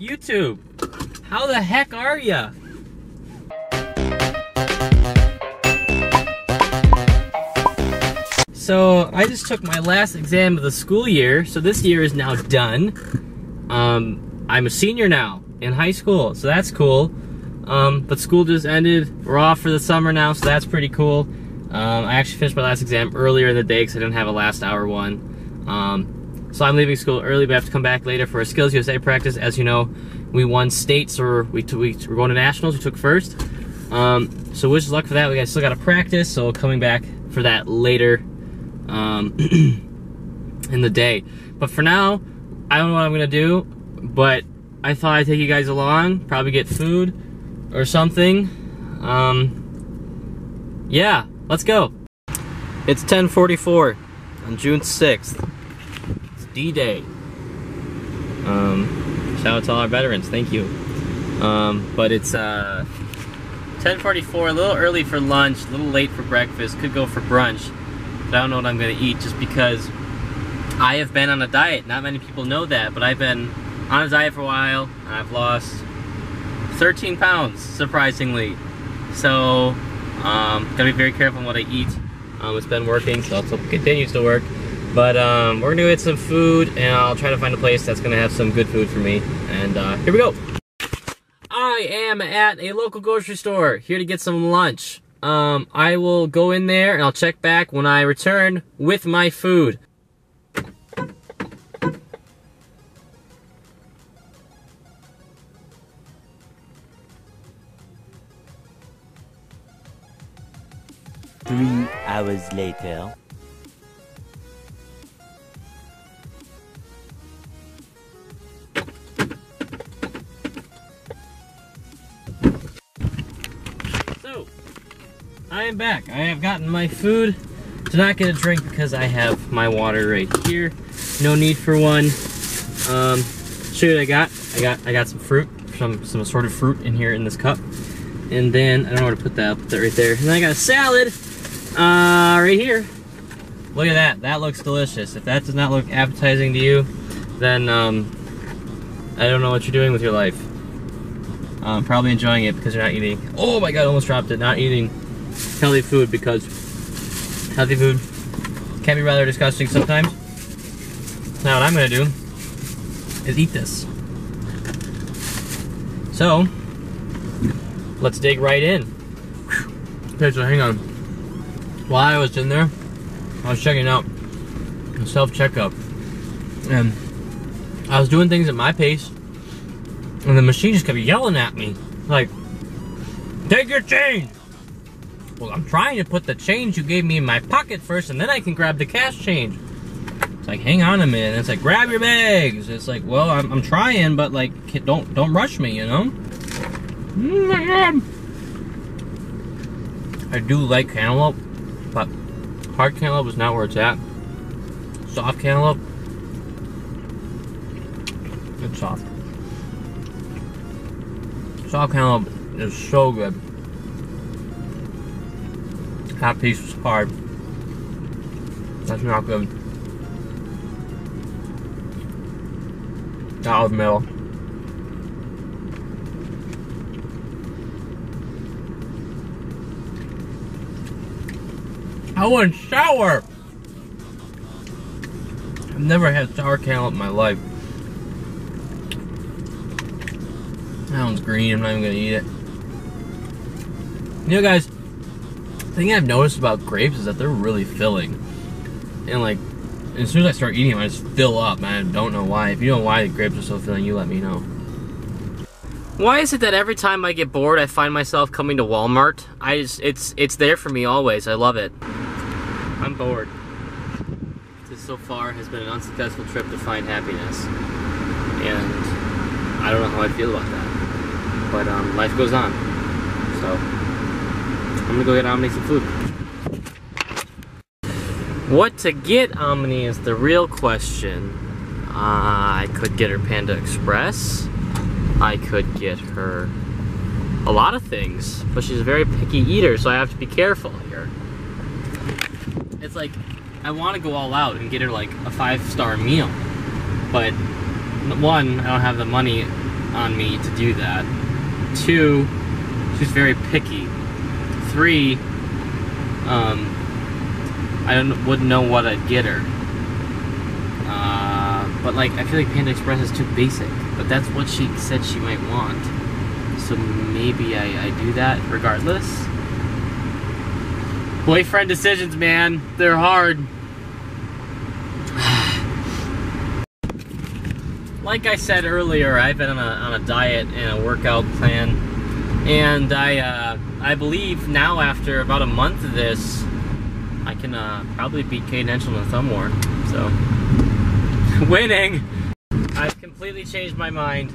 YouTube. How the heck are ya? So I just took my last exam of the school year. So this year is now done. Um, I'm a senior now in high school, so that's cool. Um, but school just ended. We're off for the summer now, so that's pretty cool. Um, I actually finished my last exam earlier in the day because I didn't have a last hour one. Um, so I'm leaving school early, but I have to come back later for a SkillsUSA practice. As you know, we won states, or we, we we're going to nationals. We took first. Um, so wish luck for that. We got, still got to practice, so coming back for that later um, in the day. But for now, I don't know what I'm gonna do, but I thought I'd take you guys along, probably get food or something. Um, yeah, let's go. It's 10:44 on June 6th. D-Day. Um, shout out to all our veterans. Thank you. Um, but it's uh, 10:44, a little early for lunch, a little late for breakfast. Could go for brunch. But I don't know what I'm gonna eat just because I have been on a diet. Not many people know that, but I've been on a diet for a while and I've lost 13 pounds, surprisingly. So, um, gotta be very careful on what I eat. Um, it's been working, so it continues to work. But um, we're gonna go get some food and I'll try to find a place that's gonna have some good food for me. And uh, here we go. I am at a local grocery store here to get some lunch. Um, I will go in there and I'll check back when I return with my food. Three hours later. Back. I have gotten my food. Do not get a drink because I have my water right here. No need for one. Um, show you what I got. I got I got some fruit, some some assorted fruit in here in this cup. And then I don't know where to put that. Put that right there. And then I got a salad, uh, right here. Look at that. That looks delicious. If that does not look appetizing to you, then um, I don't know what you're doing with your life. Um, probably enjoying it because you're not eating. Oh my god, almost dropped it. Not eating healthy food because healthy food can be rather disgusting sometimes. Now what I'm gonna do is eat this. So let's dig right in. Okay, so hang on. While I was in there, I was checking out a self checkup, and I was doing things at my pace, and the machine just kept yelling at me, like, "Take your change." Well, I'm trying to put the change you gave me in my pocket first, and then I can grab the cash change. It's like, hang on a minute. And it's like, grab your bags. It's like, well, I'm, I'm trying, but like, don't don't rush me, you know. Oh my god. I do like cantaloupe, but hard cantaloupe is not where it's at. Soft cantaloupe, it's soft. Soft cantaloupe is so good. That piece was hard. That's not good. That was middle. I want sour! I've never had sour cantaloupe in my life. That one's green, I'm not even gonna eat it. You know guys, thing I've noticed about grapes is that they're really filling. And like, as soon as I start eating them, I just fill up. I don't know why. If you know why the grapes are so filling, you let me know. Why is it that every time I get bored, I find myself coming to Walmart? I just, it's, it's there for me always. I love it. I'm bored. This so far has been an unsuccessful trip to find happiness. And I don't know how I feel about that. But um, life goes on. So, I'm gonna go get Omni some food. What to get Omni is the real question. Uh, I could get her Panda Express. I could get her a lot of things, but she's a very picky eater, so I have to be careful here. It's like, I want to go all out and get her like a five star meal, but one, I don't have the money on me to do that. Two, she's very picky. Three, um, I wouldn't know what I'd get her. Uh, but like, I feel like Panda Express is too basic. But that's what she said she might want. So maybe I, I do that regardless. Boyfriend decisions, man. They're hard. like I said earlier, I've been on a, on a diet and a workout plan. And I, uh, I believe now after about a month of this, I can uh, probably beat Kate Henschel in the thumb war. So, winning! I've completely changed my mind.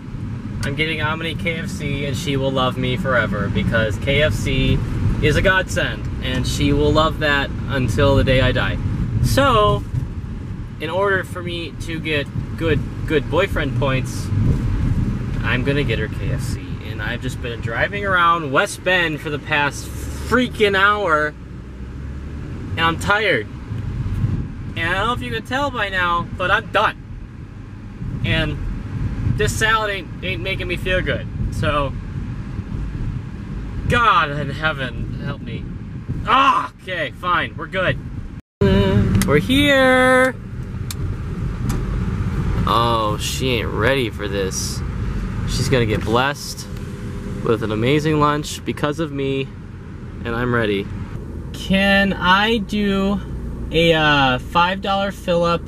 I'm getting Omni KFC and she will love me forever because KFC is a godsend and she will love that until the day I die. So, in order for me to get good good boyfriend points, I'm gonna get her KFC. I've just been driving around West Bend for the past freaking hour and I'm tired. And I don't know if you can tell by now, but I'm done. And this salad ain't, ain't making me feel good. So, God in heaven, help me. Ah, okay, fine, we're good. We're here. Oh, she ain't ready for this. She's gonna get blessed with an amazing lunch because of me, and I'm ready. Can I do a uh, $5 fill up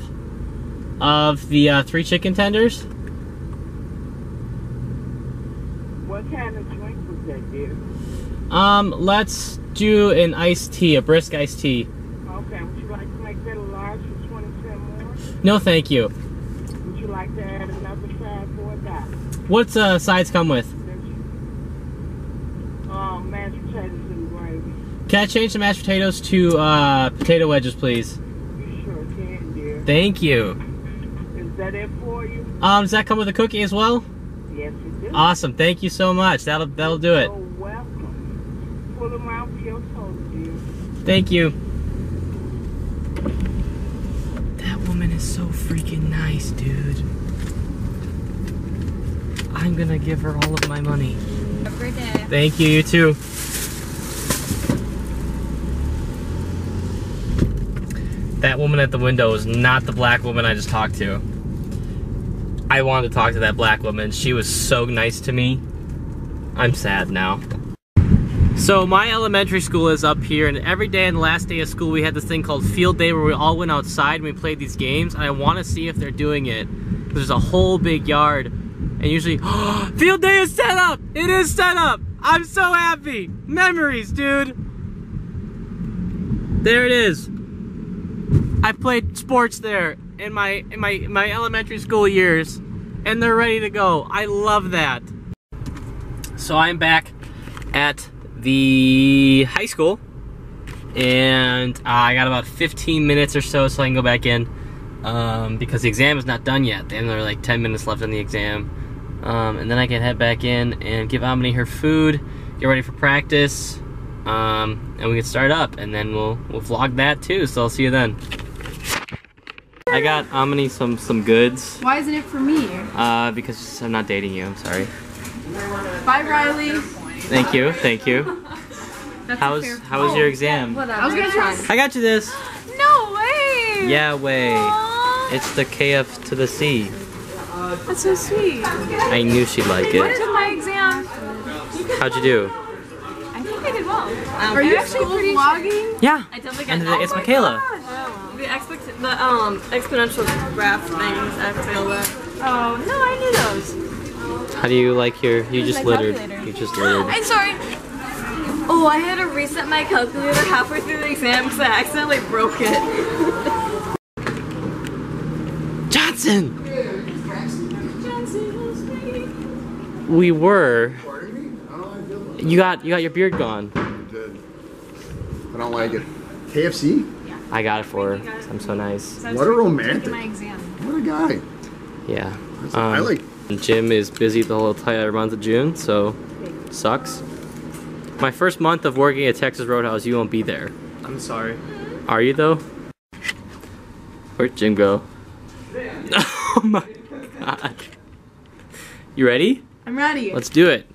of the uh, three chicken tenders? What kind of drink was that, dear? Um, let's do an iced tea, a brisk iced tea. Okay, would you like to make that a large for 20 cents more? No, thank you. Would you like to add another side for a dollar? What's uh, sides come with? Um, mashed potatoes and gravy. Can I change the mashed potatoes to uh, potato wedges, please? You sure can, dear. Thank you. Is that it for you? Um, does that come with a cookie as well? Yes, it do. Awesome. Thank you so much. That'll that'll do it. You're welcome. Pull them out for your soda, dear. Thank you. That woman is so freaking nice, dude. I'm gonna give her all of my money. Have a great day. Thank you, you too. That woman at the window is not the black woman I just talked to. I wanted to talk to that black woman. She was so nice to me. I'm sad now. So my elementary school is up here and every day and the last day of school we had this thing called field day where we all went outside and we played these games and I want to see if they're doing it. There's a whole big yard and usually field day is set up! It is set up! I'm so happy! Memories, dude! There it is. I played sports there in my in my my elementary school years and they're ready to go. I love that. So I'm back at the high school and I got about 15 minutes or so so I can go back in um, because the exam is not done yet. There are like 10 minutes left on the exam. Um, and then I can head back in and give Amini her food, get ready for practice, um, and we can start up. And then we'll we'll vlog that too. So I'll see you then. I got Amini some some goods Why isn't it for me? uh, because I'm not dating you. I'm sorry. Bye, Riley. Thank you, thank you. That's How was how was your exam? I was gonna try. I got you this. No way. Yeah, way. Aw, It's the KF to the C. that's so sweet. I knew she'd like What it. did my exam? How'd you do? I think I did well. Are you actually pretty vlogging? Yeah. I definitely And got it's Michaela. The expect the um exponential graph things. I failed that. Oh no, I knew those. How do you like your? You just my littered. calculator. You just littered. I'm sorry. Oh, I had to reset my calculator halfway through the exam because I accidentally broke it. Johnson. We were. You got you got your beard gone. Did. I don't like it. KFC? I got it for her. I'm so nice. What a romantic. What a guy. Yeah. I Um, like. Jim is busy the whole entire month of June, so sucks. My first month of working at Texas Roadhouse, you won't be there. I'm sorry. Are you though? Where'd Jim go? Oh my god. You ready? I'm ready. Let's do it.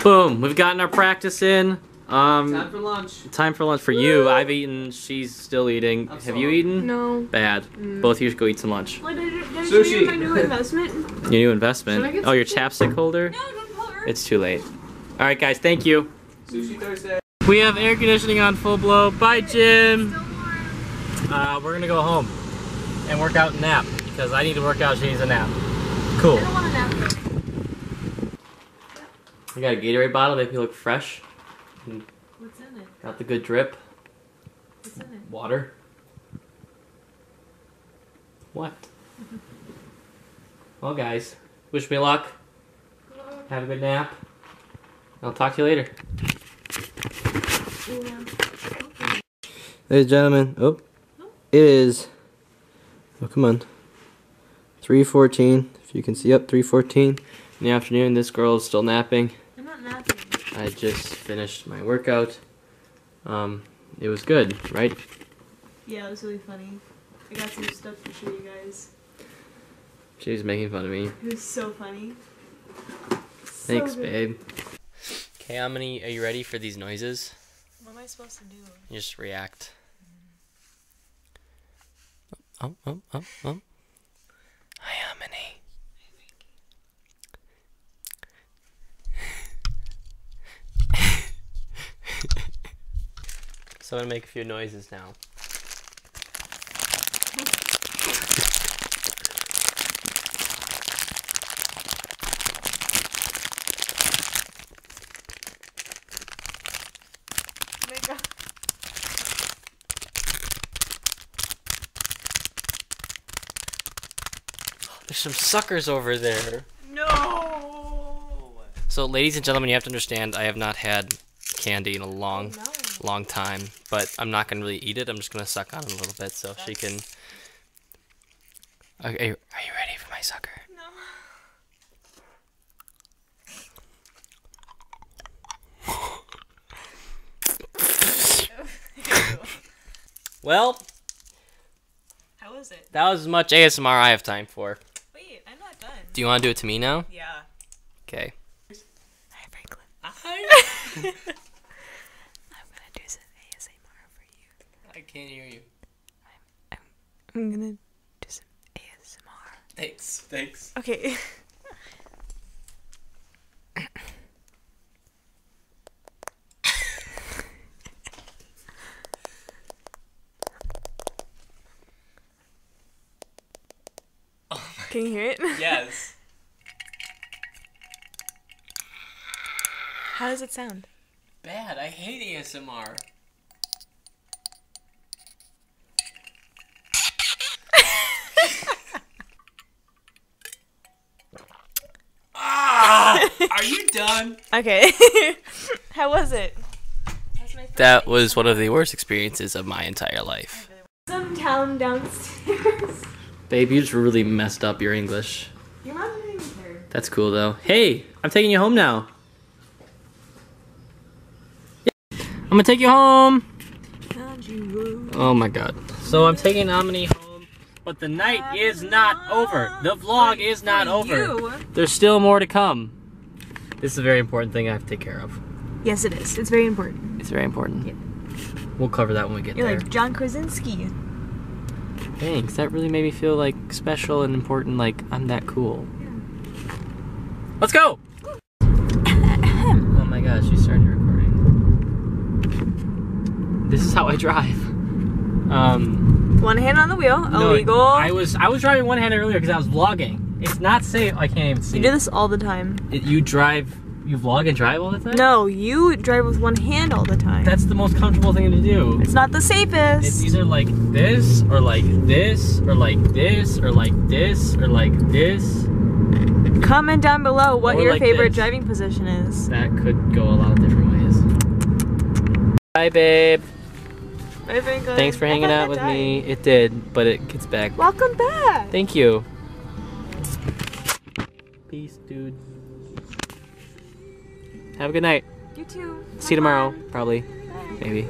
Boom. We've gotten our practice in. Um, Time for lunch. time for lunch for you. I've eaten. She's still eating. I'm Have you eaten? No. Bad. Both of you should go eat some lunch. What did, did I Sushi. show you my new investment? Your new investment. I get Oh, your chapstick holder? No, don't tell her. It's too late. All right, guys. Thank you. Sushi Thursday. We have air conditioning on full blow. Bye, Jim. Uh, we're gonna go home and work out and nap because I need to work out. She needs a nap. Cool. I don't want to nap though. We got a Gatorade bottle. Make me look fresh. Hmm. What's in it? Got the good drip. What's in it? Water. What? Well, guys, wish me luck. Have a good nap. I'll talk to you later. Ladies and gentlemen, oh, it is. Oh, come on. 3:14. If you can see up, 3:14 in the afternoon. This girl is still napping. I'm not napping. I just finished my workout. Um, it was good, right? Yeah, it was really funny. I got some stuff to show you guys. She was making fun of me. It was so funny. Thanks, good. babe. Okay, how many are you ready for these noises? What am I supposed to do? You just react. Oh, oh, oh, oh. So I'm gonna make a few noises now. Oh. There's some suckers over there. No! So, ladies and gentlemen, you have to understand, I have not had candy in a long, oh, No. Long time, but I'm not gonna really eat it. I'm just gonna suck on it a little bit so she can. Okay, are you ready for my sucker? No. Well, How was it? that was as much ASMR I have time for. Wait, I'm not done. Do you want to do it to me now? Yeah. Okay. Hi, Franklin. I'm gonna do some ASMR for you. I can't hear you. I'm I'm gonna do some ASMR. Thanks. Thanks. Okay. Can you hear it? Yes. How does it sound? Bad. I hate ASMR. ah! Are you done? Okay. How was it? That was one of the worst experiences of my entire life. Some town downstairs. Babe, you just really messed up your English. Your mom didn't even care. That's cool though. Hey, I'm taking you home now. I'm gonna take you home. Oh my god. So I'm taking Omni home, but the night is not over. The vlog is not over. There's still more to come. This is a very important thing I have to take care of. Yes, it is. It's very important. It's very important. We'll cover that when we get You're there. like John Krasinski. Thanks. That really made me feel like special and important. Like I'm that cool. Let's go. oh my gosh, you started recording. This is how I drive. Um, One hand on the wheel. no, illegal. I was I was driving one handed earlier because I was vlogging. It's not safe. I can't even see. you do this all the time. It, you drive. You vlog and drive all the time. No, you drive with one hand all the time. That's the most comfortable thing to do. it's not the safest. It's either like this, or like this, or like this, or like this, or like this. Comment down below what Or your like favorite this. driving position is. That could go a lot of different ways. Bye, babe. Bye, Franklin. Thanks for hanging out with died. me. It did, but it gets back. Welcome back. Thank you. Peace, dude. Have a good night. You too. See you tomorrow, probably. Maybe.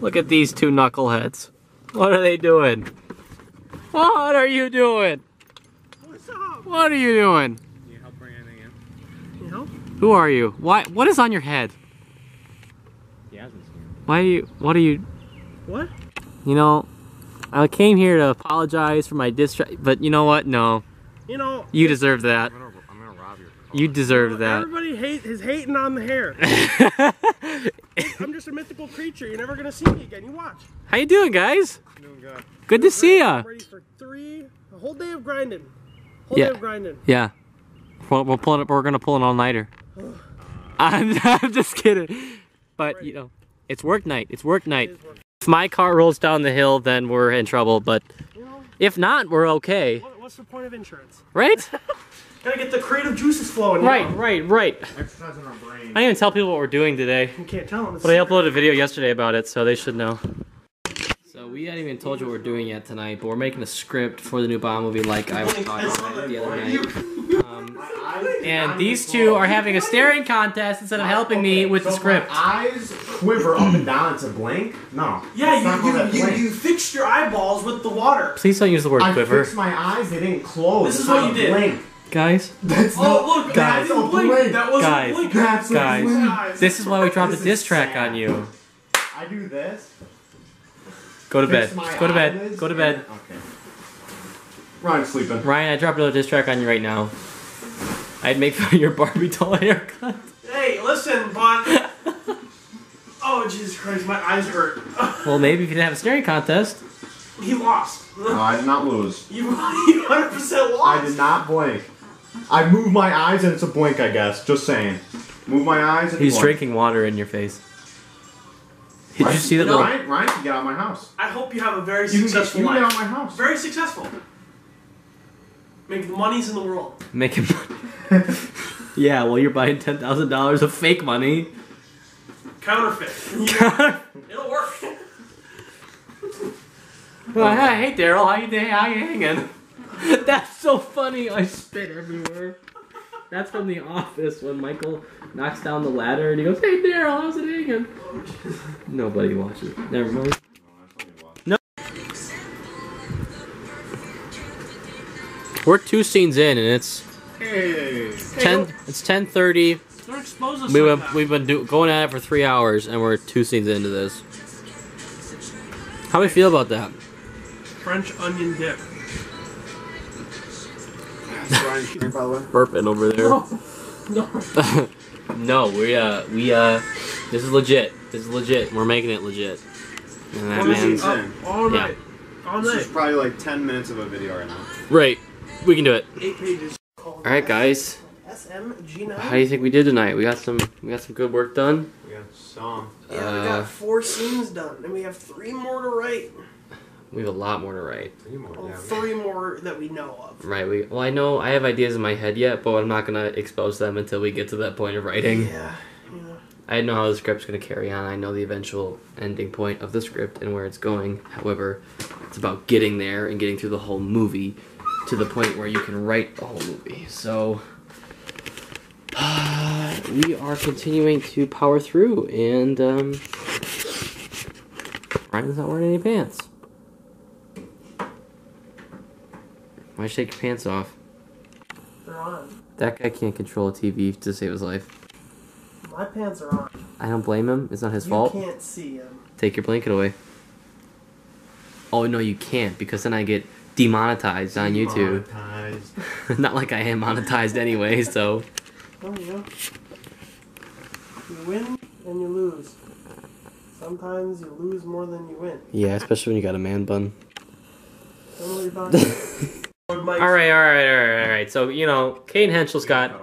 Look at these two knuckleheads. What are they doing? What are you doing? What's up? What are you doing? Can you help bring anything in? You help? Who are you? Why? What is on your head? Why are you? What are you? What? You know, I came here to apologize for my distract, but you know what? No, You know, you deserve that. I'm gonna, I'm gonna rob your car. You deserve that. everybody hate is hating on the hair. I'm just a mythical creature. You're never gonna see me again. You watch. How you doing, guys? Doing good. Good to see I'm ya. ready for three, a whole day of grinding. Whole Yeah. day of grinding. Yeah, we're, we're pulling. Up, we're gonna pull an all nighter. I'm, I'm just kidding, but you know, it's work night. It's work night. It is work. If my car rolls down the hill, then we're in trouble. But You know, if not, we're okay, what, what's the point of insurance? right? Gotta get the creative juices flowing. right, know? right, right. Exercising our brain. I didn't even tell people what we're doing today. You can't tell them. It's But I uploaded a video yesterday about it, so they should know. So we hadn't even told you what we're doing yet tonight, but we're making a script for the new Bond movie like I was talking about the other night. Um, and these two are having a staring contest instead of helping me with the script. My eyes quiver up and down to blink. No. Yeah, you, you, you, blinks. you fixed your eyeballs with the water. Please don't use the word I quiver. fixed my eyes. They didn't close. This is That's what you did. Blink. Guys, That's Oh, not- look, Guys. that didn't blink. Blink. That wasn't Guys. blink. That's not Guys. blink. this is why we dropped a This is diss track sad. on you. I do this. Go to bed. Just go to bed. Go to bed. Okay. Ryan's sleeping. Ryan, I dropped another diss track on you right now. I'd make fun of your Barbie doll haircut. Hey, listen, Bond. oh, Jesus Christ, my eyes hurt. Well, maybe if you didn't have a staring contest. he lost. No, I did not lose. You, you 100% lost. I did not blink. I moved my eyes and it's a blink, I guess. Just saying. Move my eyes and He's blink. drinking water in your face. Did you see that No, little? Ryan, Ryan can get out of my house. I hope you have a very You can, get, successful you can get out of my house. Very successful. Make the monies in the world. Making money. yeah, well, you're buying ten thousand dollars of fake money. Counterfeit. It'll work. Well, hey, Daryl, how you how you hanging? That's so funny. I spit everywhere. That's from The Office when Michael knocks down the ladder and he goes, "Hey, Daryl, how's it hanging?" Nobody watches. Never mind. We're two scenes in, and it's Hey. ten. It's ten thirty. Don't expose us We like have, that. we've been do, going at it for three hours, and we're two scenes into this. How do we feel about that? French onion dip. Ryan's drink, by the way. Burping over there. No. no, we uh, we uh, this is legit. This is legit. We're making it legit. And that Two man's scenes in. All Yeah. night. This is probably like 10 minutes of a video right now. right. We can do it. Eight pages. All right, guys. SMG9. How do you think we did tonight? We got some. We got some good work done. We got some. Yeah, we Uh, got four scenes done, and we have three more to write. We have a lot more to write. Three more, Well, yeah. three more that we know of. Right. We. Well, I know I have ideas in my head yet, but I'm not gonna expose them until we get to that point of writing. Yeah. Yeah. I know how the script's going to carry on. I know the eventual ending point of the script and where it's going. However, it's about getting there and getting through the whole movie to the point where you can write the whole movie. So, we are continuing to power through, and um, Ryan's not wearing any pants. Why'd you take your pants off? They're on. That guy can't control a TV to save his life. My pants are on. I don't blame him. It's not his you fault. can't see them. Take your blanket away. Oh no, you can't because then I get demonetized on YouTube. Not like I am monetized anyway, so Oh, yeah. You win and you lose. Sometimes you lose more than you win. yeah, especially when you got a man bun. Don't worry about it. All right, all right, all right, all right. So you know, Kane Henschel's got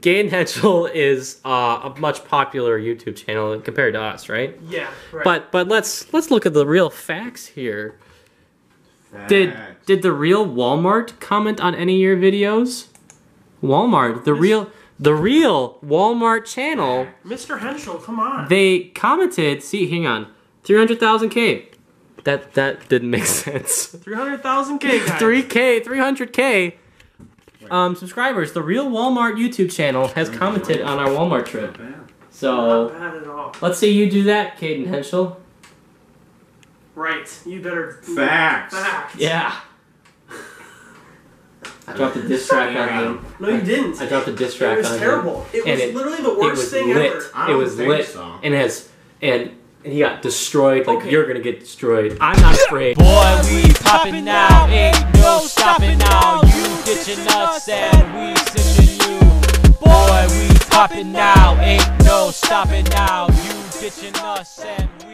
Kane Henschel is uh, a much popular YouTube channel compared to us, right? Yeah, right. But but let's let's look at the real facts here. Did Facts. did the real Walmart comment on any of your videos? Walmart, the real the real Walmart channel, Mr. Henschel, come on. they commented. See, hang on, three hundred thousand k. That that didn't make sense. 300,000 K. Three k, three hundred k. Um, subscribers. The real Walmart YouTube channel has commented on our Walmart trip. Not So bad at all. let's see you do that, Caden Henschel. Right. You better. Facts. Facts. Yeah. I dropped a diss track on him. No, you didn't. I dropped a diss It track was on him. terrible. It was it- literally the worst thing lit. ever. I It don't was think lit. so. And has and and he got destroyed. Like Okay. you're gonna get destroyed. I'm not afraid. Boy, we poppin' now, ain't no stopping now. You ditching us and we stitching you. Boy, we poppin' now, ain't no stopping now. You ditching us and we